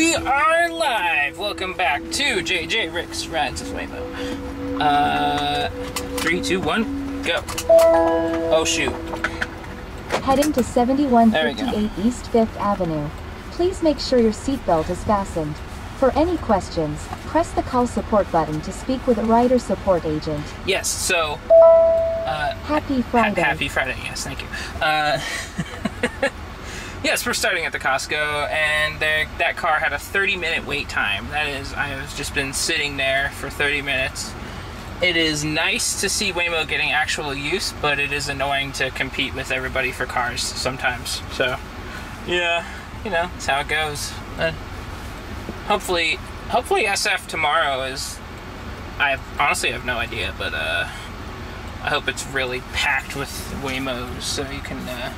We are live. Welcome back to JJRicks Rides with Waymo. Uh, three, two, one, go. Oh shoot. Heading to There 7158 East 5th Avenue. Please make sure your seatbelt is fastened. For any questions, press the call support button to speak with a rider support agent. Yes. So, uh, Happy ha- Friday. happy Friday. Yes, thank you. Uh, yes, we're starting at the Costco, and that car had a 30-minute wait time. That is, I have just been sitting there for 30 minutes. It is nice to see Waymo getting actual use, but it is annoying to compete with everybody for cars sometimes. So, yeah, you know, that's how it goes. Uh, hopefully, hopefully SF tomorrow is. I honestly have no idea, but uh, I hope it's really packed with Waymos so you can uh,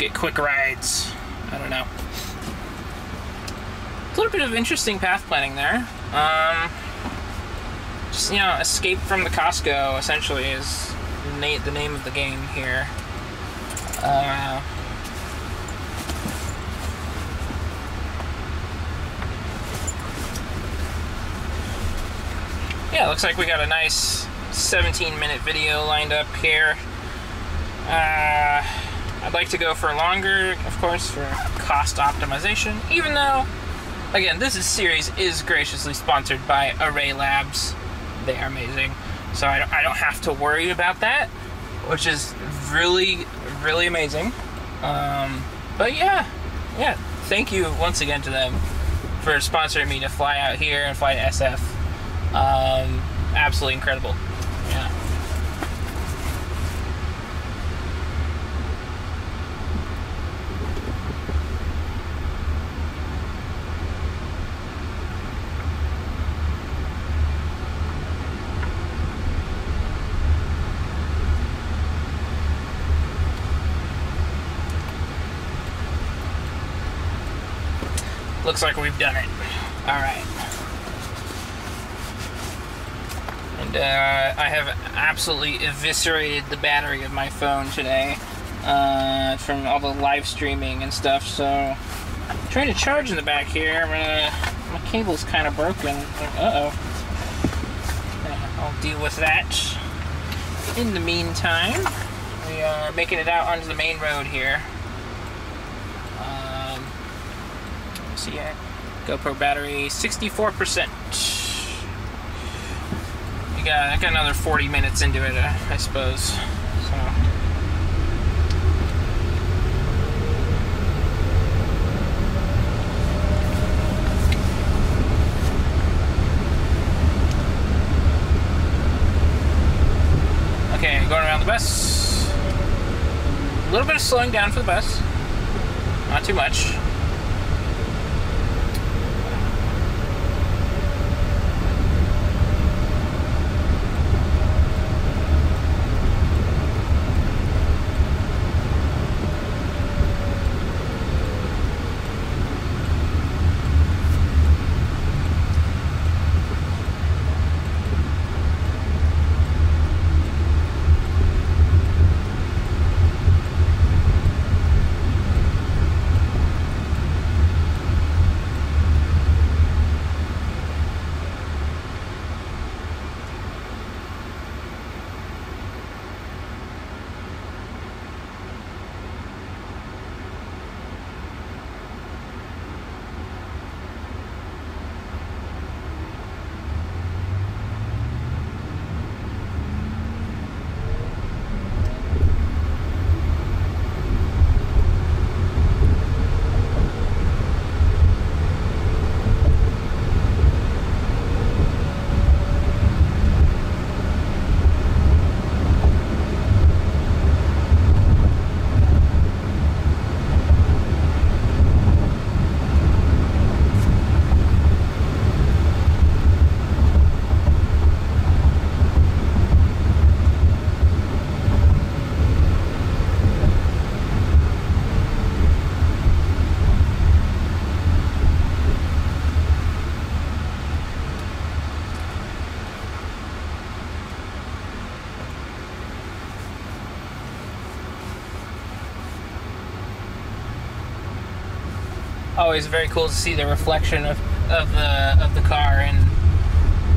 get quick rides. I don't know. A little bit of interesting path planning there. Um, just you know, escape from the Costco essentially is na- the name of the game here. Uh, yeah, looks like we got a nice 17 minute video lined up here. Uh, I'd like to go for longer, of course, for cost optimization, even though, again, this is, series is graciously sponsored by Array Labs. They are amazing. So I don't, I don't have to worry about that, which is really, really amazing. Um, but yeah, yeah, thank you once again to them for sponsoring me to fly out here and fly to SF. Um, absolutely incredible. Yeah. Looks like we've done it. All right. And uh, I have absolutely eviscerated the battery of my phone today uh, from all the live streaming and stuff. So I'm trying to charge in the back here. Gonna, my cable's kind of broken. Uh oh. I'll deal with that. In the meantime, we are making it out onto the main road here. Um, see here. GoPro battery 64%. You got, I got another 40 minutes into it, uh, I suppose. So. Okay, going around the bus. A little bit of slowing down for the bus. Not too much. Always very cool to see the reflection of, of the of the car and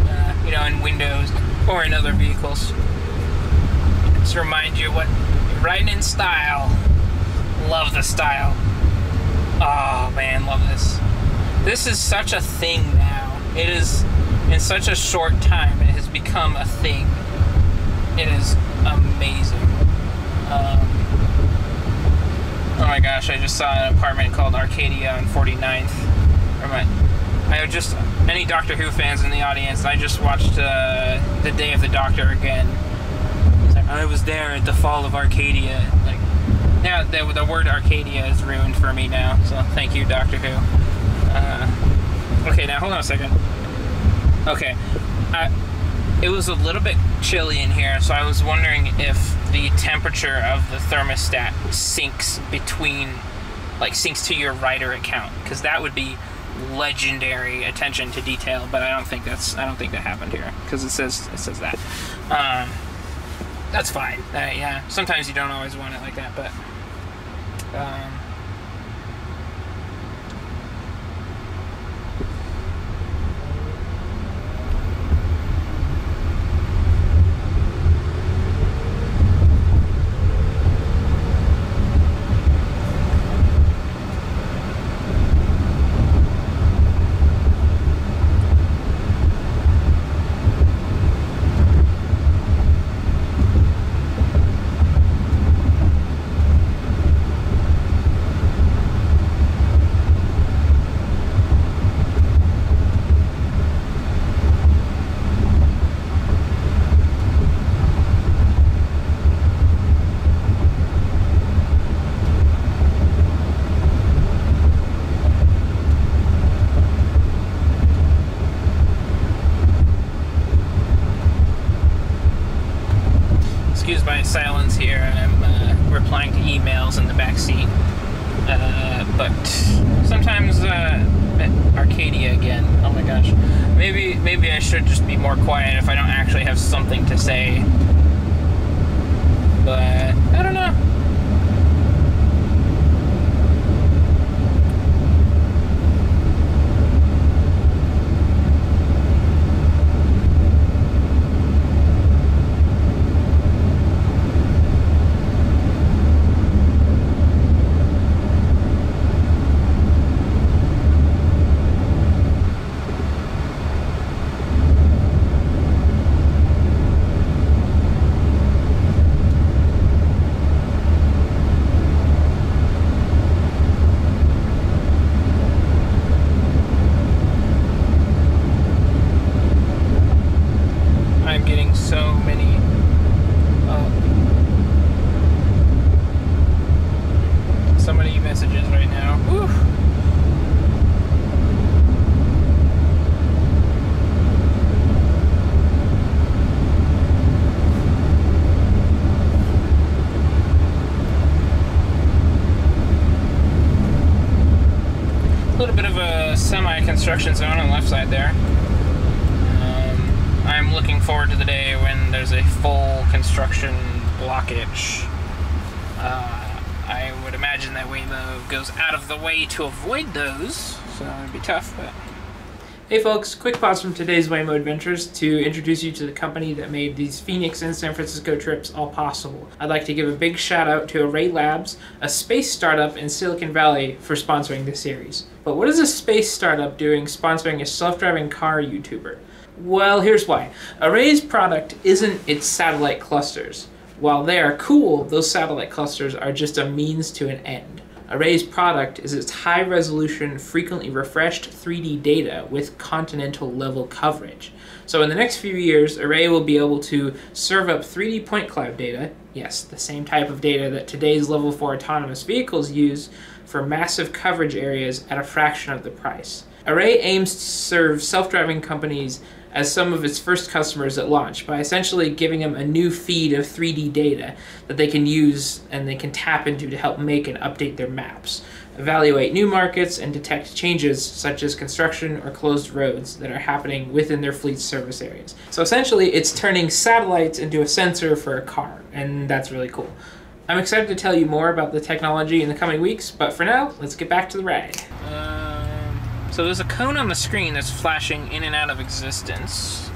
uh, you know in windows or in other vehicles. Just remind you what riding in style. Love the style. Oh man, love this. This is such a thing now. It is in such a short time. It has become a thing. It is amazing. Um, I just saw an apartment called Arcadia on 49th. Or my, I just any Doctor Who fans in the audience. I just watched uh, the Day of the Doctor again. I was there at the fall of Arcadia. Like now, the, the word Arcadia is ruined for me now. So thank you, Doctor Who. Uh, okay, now hold on a second. Okay, I, it was a little bit chilly in here, so I was wondering if the temperature of the thermostat sinks between, like, sinks to your rider account, because that would be legendary attention to detail. But I don't think that's I don't think that happened here, because it says it says that. Um, that's fine. Uh, yeah, sometimes you don't always want it like that, but. Um, silence here. I'm uh, replying to emails in the back seat. Uh, but sometimes uh, Arcadia again. Oh my gosh. Maybe maybe I should just be more quiet if I don't actually have something to say. But I don't know. I'm getting so many. Uh, so many messages right now. Whew. A little bit of a semi-construction zone on the left side there. Um, I'm looking forward to the day when there's a full construction blockage. Uh, I would imagine that Waymo goes out of the way to avoid those, so it'd be tough, but. Hey folks, quick pause from today's Waymo Adventures to introduce you to the company that made these Phoenix and San Francisco trips all possible. I'd like to give a big shout out to Array Labs, a space startup in Silicon Valley, for sponsoring this series. But what is a space startup doing sponsoring a self driving car YouTuber? Well, here's why. Array's product isn't its satellite clusters. While they are cool, those satellite clusters are just a means to an end. Array's product is its high resolution, frequently refreshed 3D data with continental level coverage. So, in the next few years, Array will be able to serve up 3D point cloud data, yes, the same type of data that today's level 4 autonomous vehicles use, for massive coverage areas at a fraction of the price. Array aims to serve self driving companies as some of its first customers at launch by essentially giving them a new feed of 3D data that they can use and they can tap into to help make and update their maps, evaluate new markets, and detect changes such as construction or closed roads that are happening within their fleet's service areas. So essentially, it's turning satellites into a sensor for a car, and that's really cool. I'm excited to tell you more about the technology in the coming weeks, but for now, let's get back to the ride. Uh, So there's a cone on the screen that's flashing in and out of existence.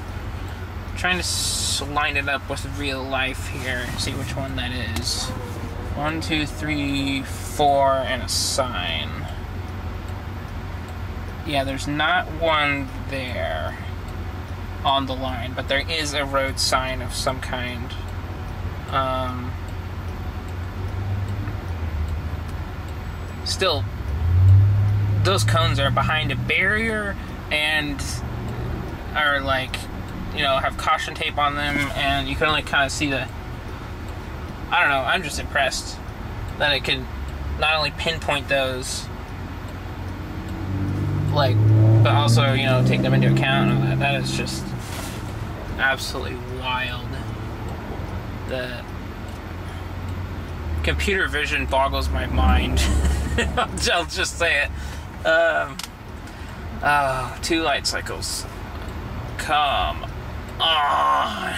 I'm trying to line it up with real life here. See which one that is. One, two, three, four, and a sign. Yeah, there's not one there on the line, but there is a road sign of some kind. Um, still, those cones are behind a barrier and are like, you know, have caution tape on them, and you can only kind of see the. I don't know. I'm just impressed that it could not only pinpoint those, like, but also you know take them into account and all that. That is just absolutely wild. The computer vision boggles my mind. I'll just say it. Um, oh, two light cycles. Come on.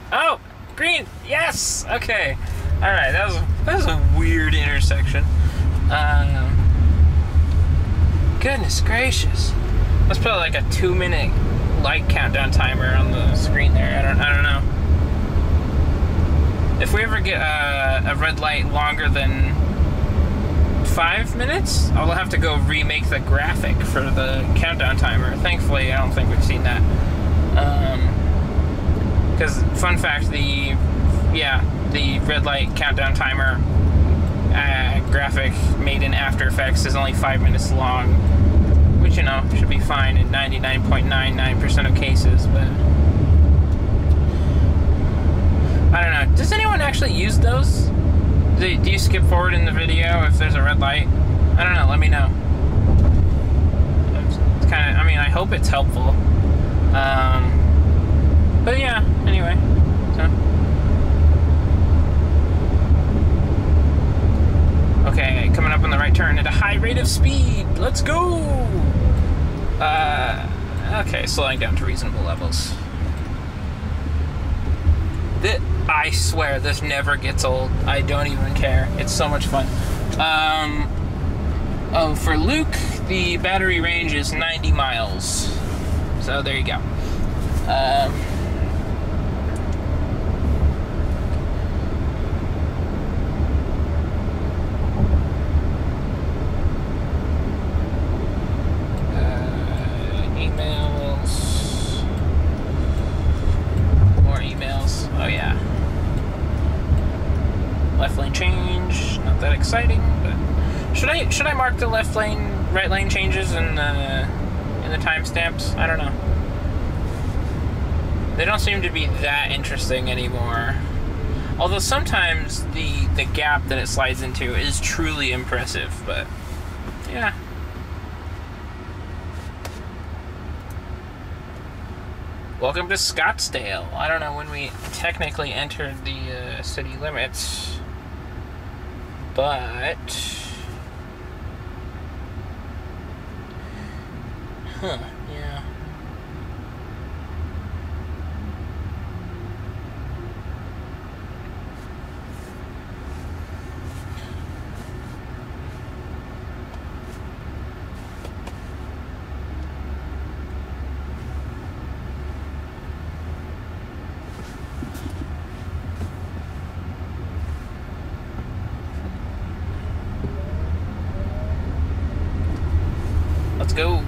oh, green. Yes. Okay. All right. That was that was a weird intersection. Um, goodness gracious. Let's put like a two-minute light countdown timer on the screen there. I don't. I don't know. If we ever get a, a red light longer than five minutes, I'll have to go remake the graphic for the countdown timer. Thankfully, I don't think we've seen that. Because, fun fact, the yeah, the red light countdown timer uh, graphic made in After Effects is only five minutes long, which you know should be fine in 99.99% of cases, but. I don't know. Does anyone actually use those? Do, you skip forward in the video if there's a red light? I don't know. Let me know. It's kind of. I mean, I hope it's helpful. Um, but yeah. Anyway. So. Okay, coming up on the right turn at a high rate of speed. Let's go. Uh, okay, slowing down to reasonable levels. Th- I swear this never gets old. I don't even care. It's so much fun. Um, oh, for Luke, the battery range is 90 miles. So there you go. Um, uh, emails. More emails. Oh yeah. Left lane change. Not that exciting, but should I should I mark the left lane, right lane changes in the in the timestamps? I don't know. They don't seem to be that interesting anymore. Although sometimes the the gap that it slides into is truly impressive, but yeah. Welcome to Scottsdale. I don't know when we technically entered the uh, city limits, but. Huh, yeah. Let's go.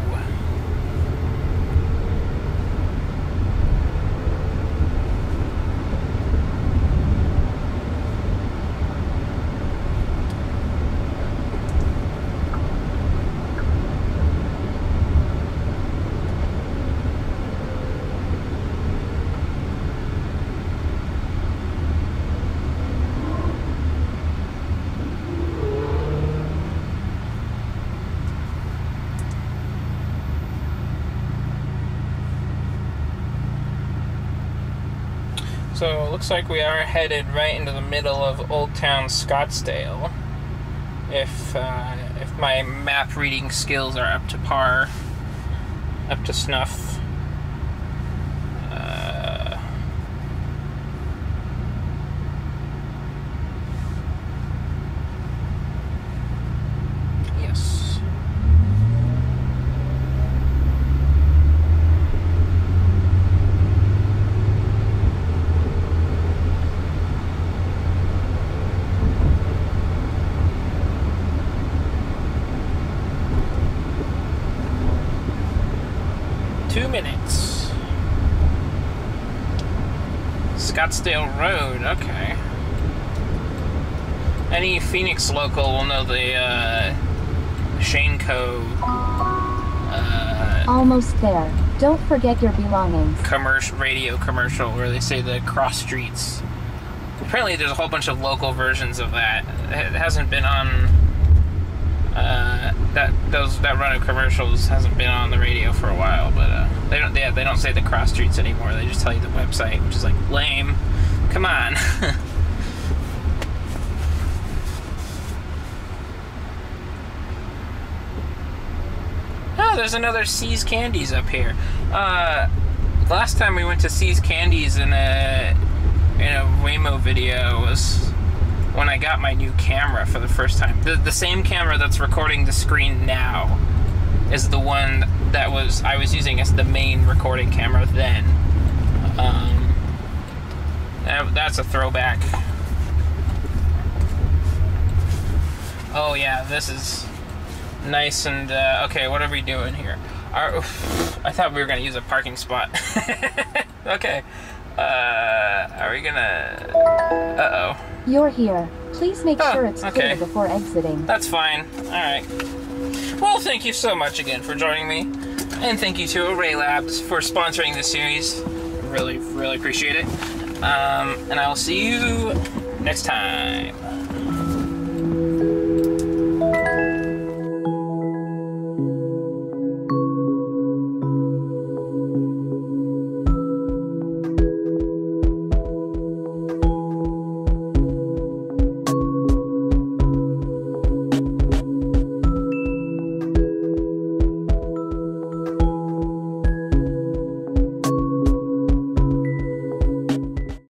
So it looks like we are headed right into the middle of Old Town Scottsdale. If uh, if my map reading skills are up to par, up to snuff. Uh, yes. Two minutes. Scottsdale Road, okay. Any Phoenix local will know the uh, Shane Co. uh, Almost there. Don't forget your belongings. commercial radio commercial where they say the cross streets. Apparently, there's a whole bunch of local versions of that. It hasn't been on uh, that those that run of commercials hasn't been on the radio for a while. But uh, they don't yeah, they don't say the cross streets anymore. They just tell you the website, which is like lame. Come on. Oh, there's another See's Candies up here. Uh, last time we went to See's Candies in a in a Waymo video was when I got my new camera for the first time. The, the same camera that's recording the screen now is the one that was I was using as the main recording camera then. Um, that, that's a throwback. Oh yeah, this is nice and uh, okay. What are we doing here? Our, I thought we were gonna use a parking spot. okay. Uh, are we gonna? Uh oh. You're here. Please make Oh, sure it's okay. clear before exiting. That's fine. All right. Well, thank you so much again for joining me, and thank you to Array Labs for sponsoring this series. Really, really appreciate it. Um, and I will see you next time.